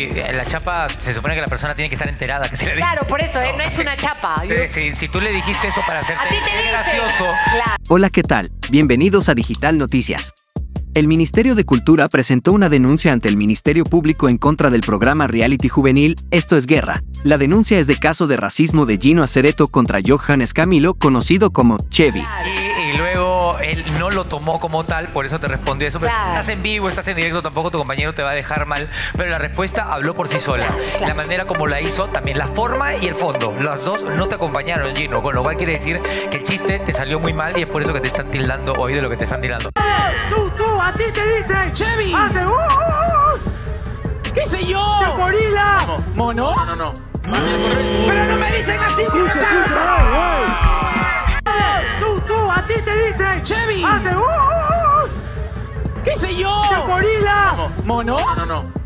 La chapa se supone que la persona tiene que estar enterada que se le. Claro, por eso, ¿eh? no es una chapa. Yo- Si, si tú le dijiste eso para hacerte A ti te gracioso, Claro. Hola, ¿qué tal? Bienvenidos a Digital Noticias. El Ministerio de Cultura presentó una denuncia ante el Ministerio Público en contra del programa reality juvenil Esto es Guerra. La denuncia es de caso de racismo de Gino Acereto contra Johannes Camilo, conocido como Chevy. Él no lo tomó como tal, por eso te respondió eso. Pero Claro. estás en vivo, estás en directo, tampoco tu compañero te va a dejar mal. Pero la respuesta habló por sí sola. claro. La manera como la hizo, también la forma y el fondo. Las dos no te acompañaron, Gino. Con lo cual quiere decir que el chiste te salió muy mal y es por eso que te están tildando hoy de lo que te están tirando. Tú, tú, a ti te dicen. Chevy. Hace. ¡Uh, uh, uh! ¿Qué sé yo? ¡Gorila! ¿Mono? No, no, no. Pero no me dicen así. Hace. ¡Uh, uh, uh! ¿Qué sé yo? ¡Gorila! ¿Mono? No, no, no.